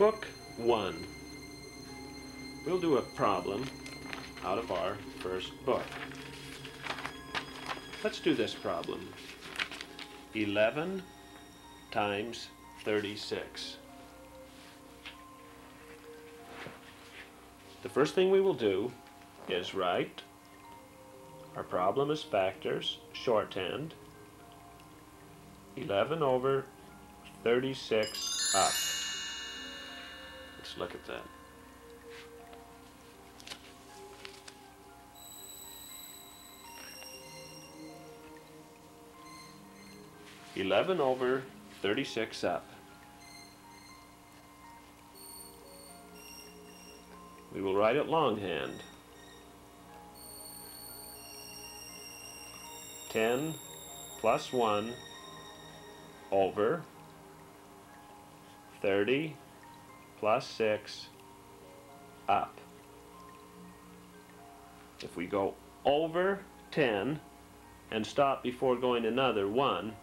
Book 1. We'll do a problem out of our first book. Let's do this problem. 11 times 36. The first thing we will do is write our problem as factors, shorthand, 11 over 36 up. Let's look at that. Eleven over thirty-six up. We will write it longhand. Ten plus one over 30 plus 6 up. If we go over 10 and stop before going another 1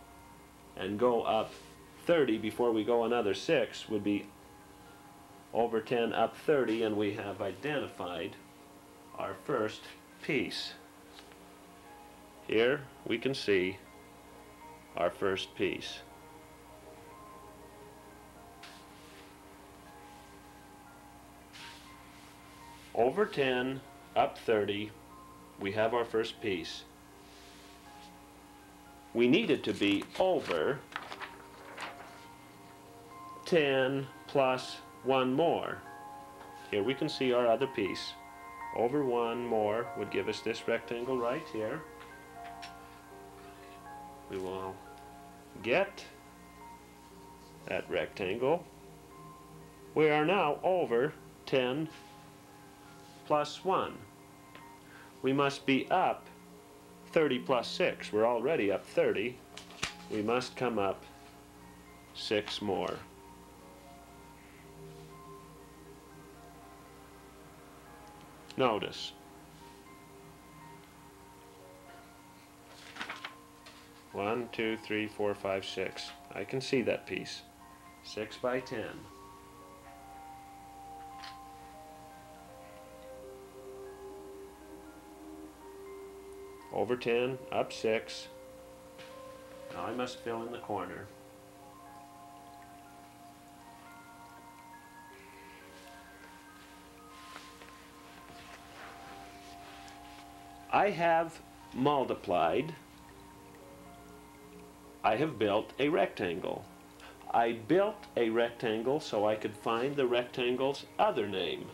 and go up 30 before we go another 6 would be over 10 up 30 and we have identified our first piece. Here we can see our first piece. Over 10, up 30, we have our first piece. We need it to be over 10 plus one more. Here we can see our other piece. Over one more would give us this rectangle right here. We will get that rectangle. We are now over 10 plus 1. We must be up 30 plus 6. We're already up 30. We must come up 6 more. Notice. One, two, three, four, five, six. I can see that piece. Six by ten. Over 10, up 6. Now I must fill in the corner. I have multiplied, I have built a rectangle. I built a rectangle so I could find the rectangle's other name.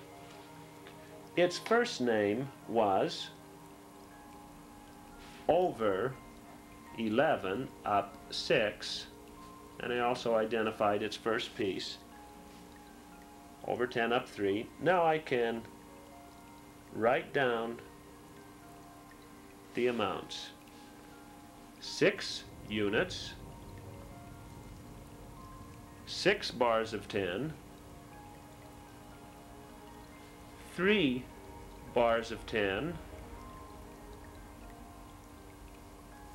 Its first name was over 11 up 6 and I also identified its first piece. Over 10 up 3 now I can write down the amounts. 6 units. 6 bars of 10 3 bars of 10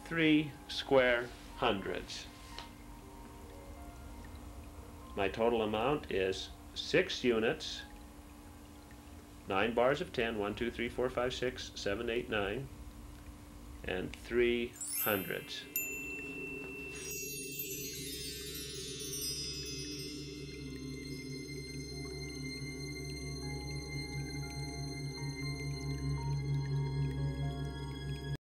three square hundreds. My total amount is 6 units, 9 bars of 10, 1, 2, 3, 4, 5, 6, 7, 8, 9, and 3 hundreds.